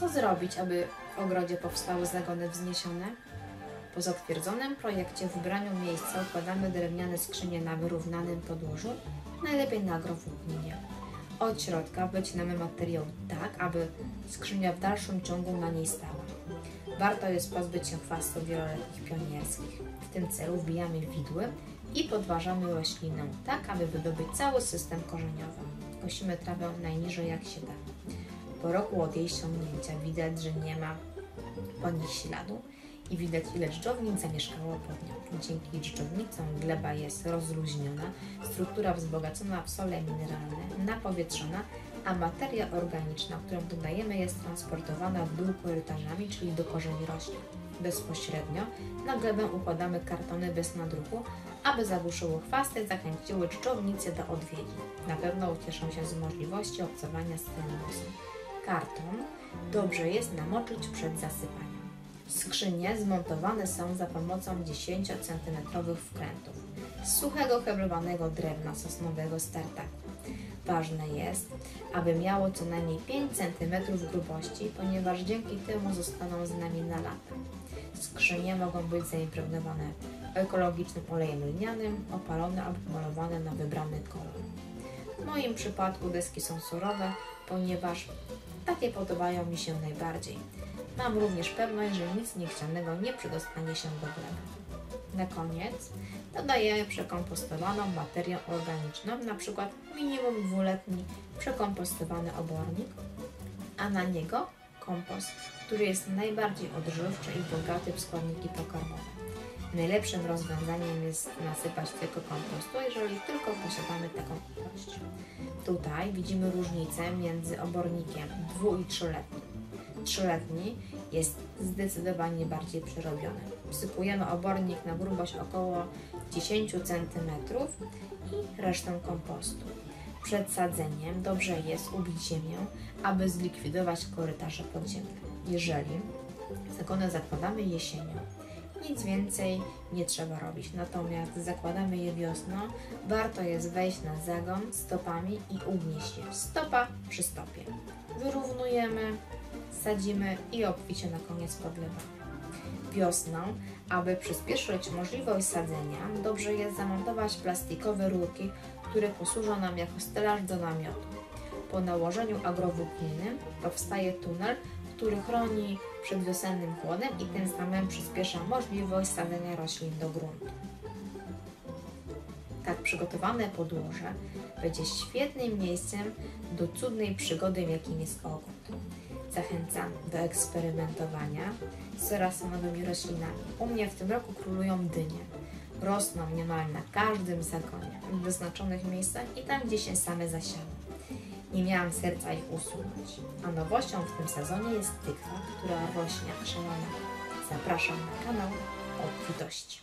Co zrobić, aby w ogrodzie powstały zagony wzniesione? Po zatwierdzonym projekcie w miejsca układamy drewniane skrzynie na wyrównanym podłożu, najlepiej na agrowłókninie. Od środka wycinamy materiał tak, aby skrzynia w dalszym ciągu na niej stała. Warto jest pozbyć się chwastów wieloletnich pionierskich. W tym celu wbijamy widły i podważamy roślinę tak, aby wydobyć cały system korzeniowy. Kosimy trawę najniżej jak się da. Po roku od jej ściągnięcia widać, że nie ma po nich śladu i widać ile dżdżownic zamieszkało pod nią. Dzięki dżdżownicom gleba jest rozluźniona, struktura wzbogacona w sole mineralne, napowietrzona, a materia organiczna, którą dodajemy jest transportowana w dół korytarzami, czyli do korzeni roślin. Bezpośrednio na glebę układamy kartony bez nadruchu, aby zagłuszyły chwasty zachęciły dżdżownice do odwiedzi. Na pewno ucieszą się z możliwości obcowania z tenosem. Karton dobrze jest namoczyć przed zasypaniem. Skrzynie zmontowane są za pomocą 10 cm wkrętów z suchego heblowanego drewna sosnowego startaku. Ważne jest, aby miało co najmniej 5 cm grubości, ponieważ dzięki temu zostaną z nami na lata. Skrzynie mogą być zaimpregnowane ekologicznym olejem lnianym, opalone albo malowane na wybrany kolor. W moim przypadku deski są surowe, ponieważ takie podobają mi się najbardziej. Mam również pewność, że nic niechcianego nie przedostanie się do gleby. Na koniec dodajemy przekompostowaną materię organiczną, np. minimum dwuletni przekompostowany obornik, a na niego kompost, który jest najbardziej odżywczy i bogaty w składniki pokarmowe. Najlepszym rozwiązaniem jest nasypać tylko kompostu, jeżeli tylko posiadamy taką ilość. Tutaj widzimy różnicę między obornikiem dwu- i trzyletnim. Trzyletni jest zdecydowanie bardziej przerobiony. Wsypujemy obornik na grubość około 10 cm i resztę kompostu. Przed sadzeniem dobrze jest ubić ziemię, aby zlikwidować korytarze podziemne. Jeżeli zagony zakładamy jesienią, nic więcej nie trzeba robić. Natomiast zakładamy je wiosną, warto jest wejść na zagon stopami i ugnieść je stopa przy stopie. Wyrównujemy, sadzimy i obficie na koniec podlewamy. Wiosną, aby przyspieszyć możliwość sadzenia, dobrze jest zamontować plastikowe rurki, które posłużą nam jako stelaż do namiotu. Po nałożeniu agrowłókniny powstaje tunel, który chroni przed wiosennym chłodem i tym samym przyspiesza możliwość sadzenia roślin do gruntu. Tak przygotowane podłoże będzie świetnym miejscem do cudnej przygody, jakim jest ogród. Zachęcam do eksperymentowania z coraz nowymi roślinami. U mnie w tym roku królują dynie. Rosną niemal na każdym zakonie, w wyznaczonych miejscach i tam, gdzie się same zasiały. Nie miałam serca ich usunąć. A nowością w tym sezonie jest tykwa, która rośnie jak szalona. Zapraszam na kanał Obfitości.